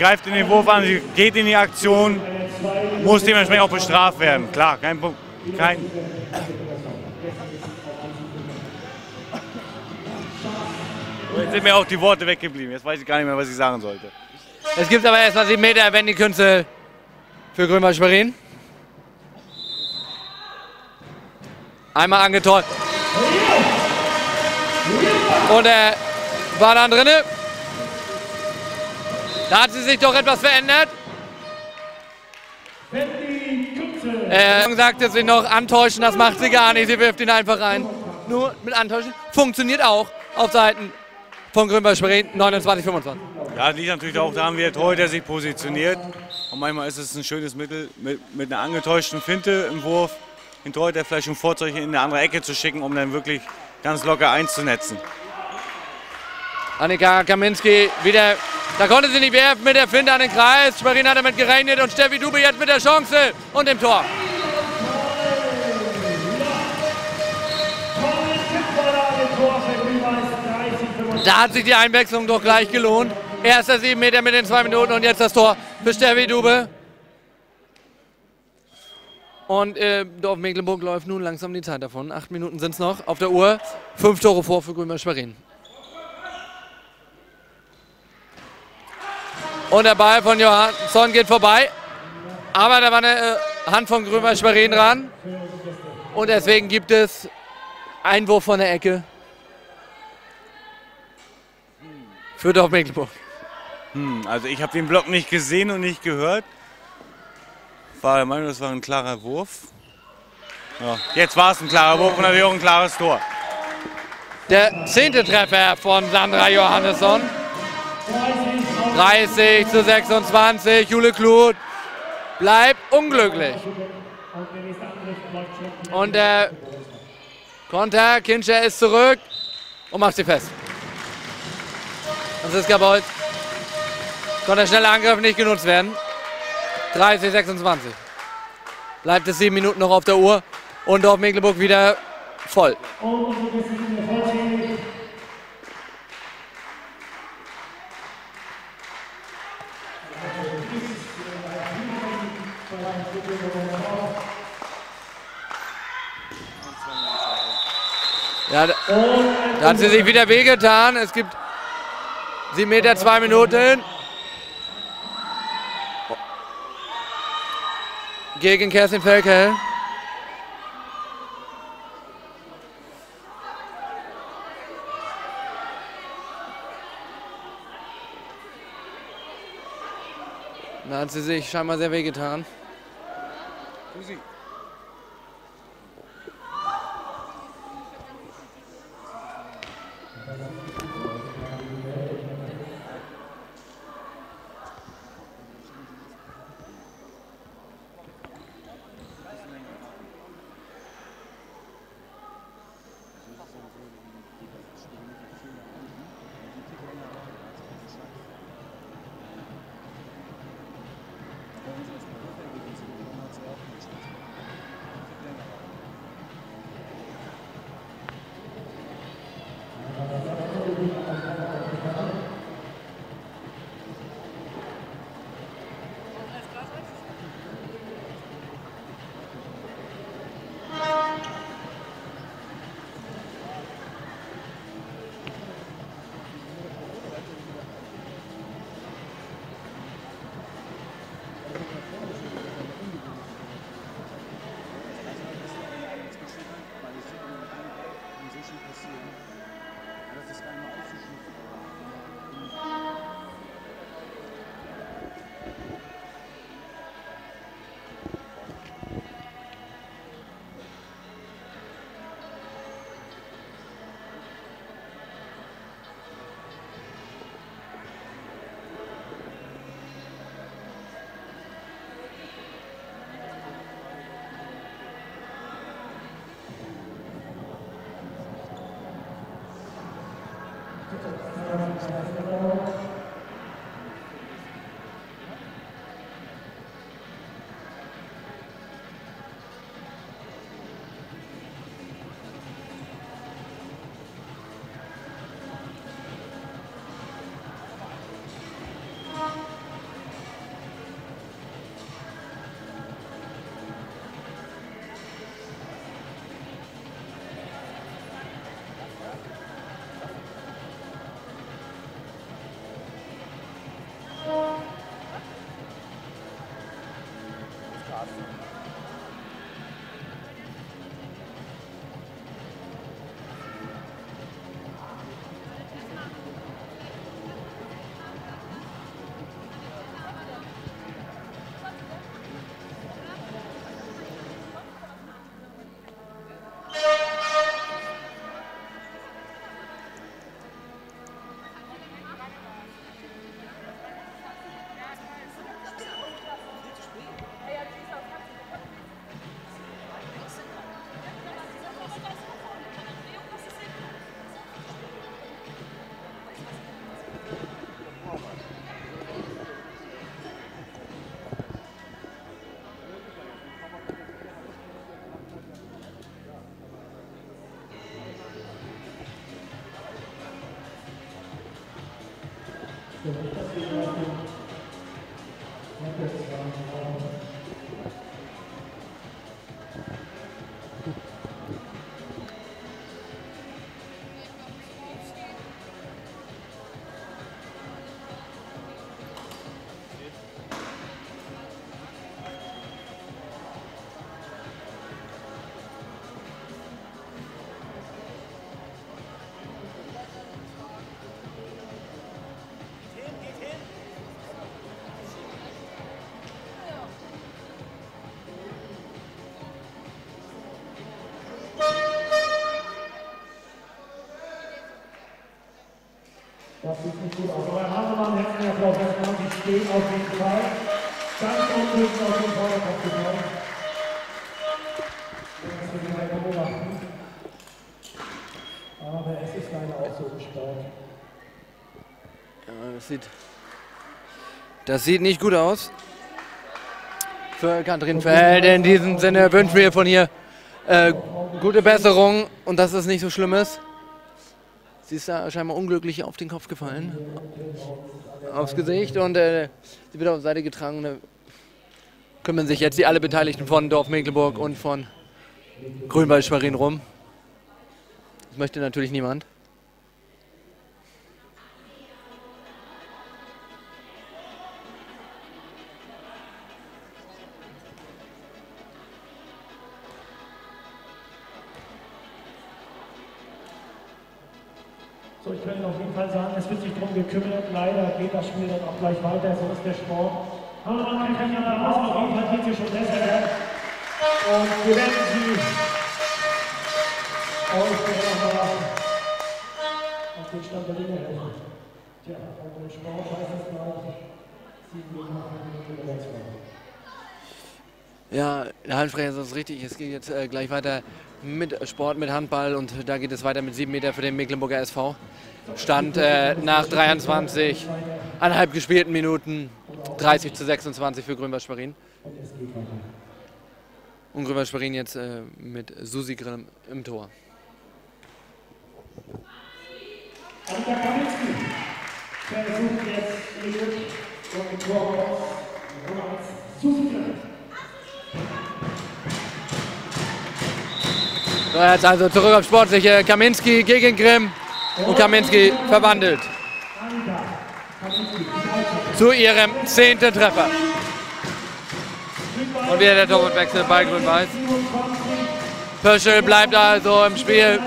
Greift in den Wurf an, sie geht in die Aktion, muss dementsprechend auch bestraft werden. Klar, kein Punkt. Kein Jetzt sind mir auch die Worte weggeblieben. Jetzt weiß ich gar nicht mehr, was ich sagen sollte. Es gibt aber erstmal 7 Meter Wendy-Künste für Grünwald Schwerin. Einmal angetäuscht. Und er war dann drinne. Da hat sie sich doch etwas verändert. Er sagte sich noch, antäuschen, das macht sie gar nicht. Sie wirft ihn einfach rein. Nur mit antäuschen. Funktioniert auch auf Seiten von Grünwald Schwerin 29, 25. Ja, liegt natürlich auch daran, wie der Torhüter sich positioniert. Und manchmal ist es ein schönes Mittel, mit, mit einer angetäuschten Finte im Wurf den Torhüter vielleicht um Vorzeichen in eine andere Ecke zu schicken, um dann wirklich ganz locker einzunetzen. Annika Kaminski wieder, da konnte sie nicht werfen mit der Finte an den Kreis. Schwerin hat damit gerechnet und Steffi Dube jetzt mit der Chance und dem Tor. Da hat sich die Einwechslung doch gleich gelohnt. Erster sieben Meter mit den zwei Minuten und jetzt das Tor für Steffi Dube. Und äh, Dorf Mecklenburg läuft nun langsam die Zeit davon. Acht Minuten sind es noch auf der Uhr. Fünf Tore vor für Grünwald Schwerin. Und der Ball von Johansson geht vorbei. Aber da war eine äh, Hand von Grünwald Schwerin dran. Und deswegen gibt es Einwurf von der Ecke für Dorf Mecklenburg. Hm, also ich habe den Block nicht gesehen und nicht gehört. War der Meinung, das war ein klarer Wurf. Ja, jetzt war es ein klarer Wurf und natürlich auch ein klares Tor. Der zehnte Treffer von Sandra Johannesson. 30 zu 26. Jule Kluth bleibt unglücklich. Und der Konter, Kinscher ist zurück und macht sie fest. Franziska Beuth konnte der schnelle Angriff nicht genutzt werden. 30, 26. Bleibt es sieben Minuten noch auf der Uhr und auf Mecklenburg wieder voll. Ja, da, da hat sie sich wieder wehgetan. Es gibt 7 Meter, 2 Minuten. Gegen Kerstin Felke. Da hat sie sich scheinbar sehr wehgetan. Das sieht nicht gut aus. Aber Hasemann hätten wir Applaus erstmal. Die stehen auf jeden Fall. Ganz unten auf den Vorderkopf gekommen. Das wir beobachten. Aber es ist leider auch so im Sport. Ja, das sieht, das sieht nicht gut aus. Für Katrin Feld in diesem Sinne wünschen wir von ihr äh, gute Besserung und dass es nicht so schlimm ist. Sie ist da scheinbar unglücklich auf den Kopf gefallen, aufs Gesicht und äh, sie wird auf Seite getragen. Und, äh, kümmern sich jetzt die alle Beteiligten von Dorf Mecklenburg und von Grünwald Schwerin rum. Das möchte natürlich niemand. So, ich könnte auf jeden Fall sagen, es wird sich darum gekümmert. Leider geht das Spiel dann auch gleich weiter, so ist der Sport. Aber man kann da raus, auf jeden Fall geht sie schon besser. Und wir werden sie euch nochmal auf den Stand der Dinge helfen. Tja, beim Sport heißt es gleich, Minuten oder zwei. Ja, der Hallenfrecher ist richtig. Es geht jetzt äh, gleich weiter mit Sport, mit Handball und da geht es weiter mit 7 Meter für den Mecklenburger SV. Stand äh, nach 23, eineinhalb gespielten Minuten 30 zu 26 für Grünwald Schwerin. Und Grünwald Schwerin jetzt äh, mit Susi Grimm im Tor. Versucht jetzt Glück und Tor raus. Nummer 1, So, jetzt also zurück auf Sportliche. Kaminski gegen Grimm und Kaminski verwandelt. Zu ihrem zehnten Treffer. Und wieder der Torwartwechsel bei Grün-Weiß. Pöschel bleibt also im Spiel.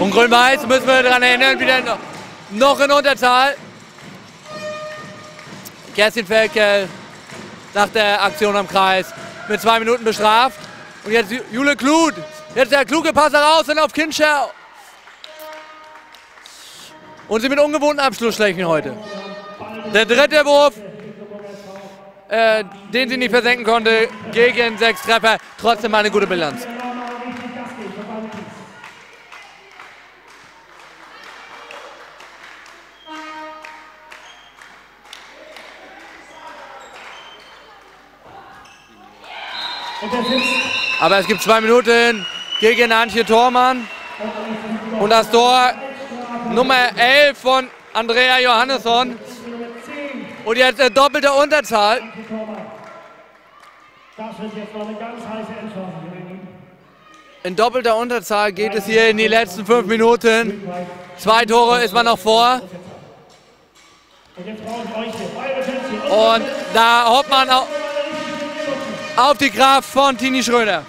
Und Grün-Weiß müssen wir daran erinnern, wieder noch in Unterzahl. Kerstin Felkel nach der Aktion am Kreis mit zwei Minuten bestraft. Und jetzt Jule Kluth. Jetzt der kluge Passer raus und auf Kinscher. Und sie mit ungewohnten Abschlussschlägen heute. Der dritte Wurf, äh, den sie nicht versenken konnte, gegen sechs Treffer. Trotzdem eine gute Bilanz. Aber es gibt zwei Minuten gegen Antje Thormann. Und das Tor Nummer 11 von Andrea Johannesson. Und jetzt eine doppelte Unterzahl. Das wird jetzt mal eine ganz heiße Endphase. In doppelter Unterzahl geht es hier in die letzten fünf Minuten. Zwei Tore ist man noch vor. Und da hofft man auch auf die Kraft von Tini Schröder.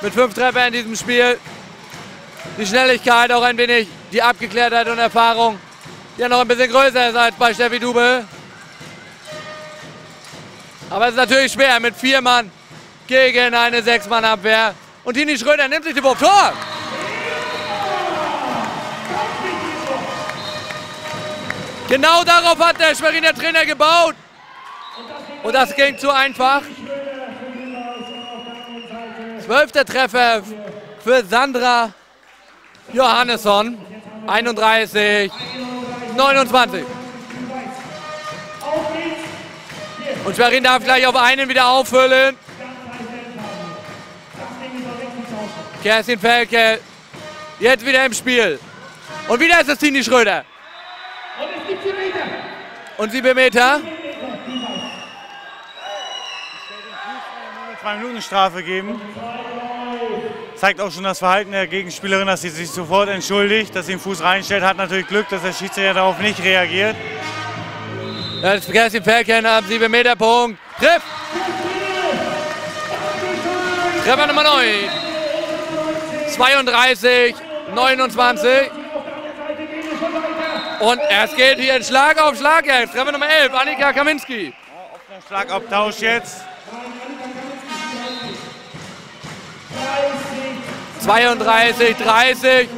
Mit fünf Treffer in diesem Spiel. Die Schnelligkeit, auch ein wenig die Abgeklärtheit und Erfahrung, die ja noch ein bisschen größer ist als bei Steffi Dube. Aber es ist natürlich schwer mit vier Mann gegen eine Sechs-Mann-Abwehr. Und Tini Schröder nimmt sich den Wurf. Tor! Genau darauf hat der Schweriner Trainer gebaut. Und das ging zu einfach. Zwölfter Treffer für Sandra Johannesson. 31, 29. Und Schwerin darf gleich auf einen wieder auffüllen. Kerstin Felke jetzt wieder im Spiel. Und wieder ist es Tini Schröder. Und es gibt vier Meter. Und sieben Meter. 3-Minuten-Strafe geben. Zeigt auch schon das Verhalten der Gegenspielerin, dass sie sich sofort entschuldigt, dass sie den Fuß reinstellt. Hat natürlich Glück, dass der Schiedsrichter darauf nicht reagiert. Das Kerstin Felkner am 7-Meter-Punkt. Treff! Treffer Nummer 9. 32, 29. Und es geht hier Schlag auf Schlag jetzt. Treffer Nummer 11, Annika Kaminski. Schlagabtausch jetzt. 32, 30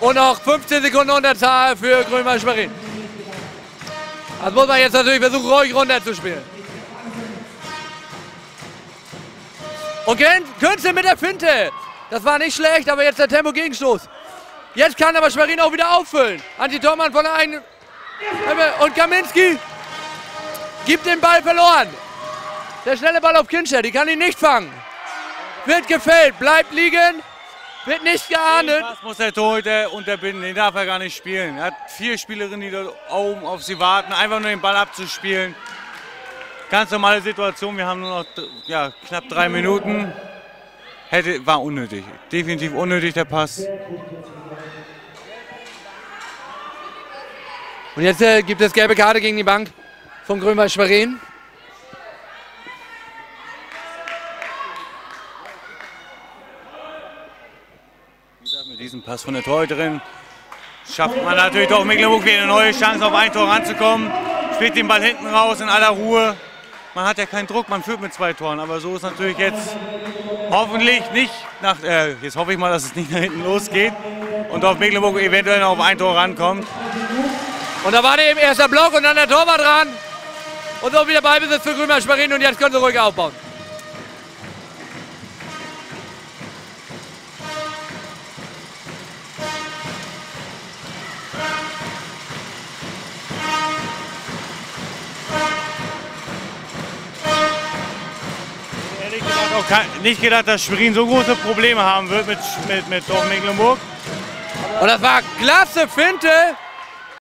und noch 15 Sekunden Unterzahl für Grünwald Schwerin. Das muss man jetzt natürlich versuchen, ruhig runterzuspielen. Und Künste mit der Finte. Das war nicht schlecht, aber jetzt der Tempo-Gegenstoß. Jetzt kann aber Schwerin auch wieder auffüllen. Anti Tormann von der eigenen. Und Kaminski gibt den Ball verloren. Der schnelle Ball auf Kinscher, die kann ihn nicht fangen. Wird gefällt, bleibt liegen, wird nicht geahndet. Das muss der Torhüter unterbinden, den darf er gar nicht spielen. Er hat vier Spielerinnen, die da oben auf sie warten, einfach nur den Ball abzuspielen. Ganz normale Situation, wir haben nur noch ja, knapp drei Minuten. Hätte, war unnötig, definitiv unnötig der Pass. Und jetzt äh, gibt es gelbe Karte gegen die Bank von Grünwald Schwerin. Mit diesem Pass von der Torhüterin schafft man natürlich doch Mecklenburg wieder eine neue Chance auf ein Tor ranzukommen. Spielt den Ball hinten raus in aller Ruhe. Man hat ja keinen Druck, man führt mit zwei Toren. Aber so ist natürlich jetzt hoffentlich nicht nach, äh, jetzt hoffe ich mal, dass es nicht nach hinten losgeht und auf Mecklenburg eventuell noch auf ein Tor rankommt. Und da war eben erster Block und dann der Torwart dran. Und so wieder Ballbesitz für Grünwald Schwerin und jetzt können sie ruhig aufbauen. Nicht gedacht, dass Schwerin so große Probleme haben wird mit, mit, mit Dorf Mecklenburg. Und das war klasse Finte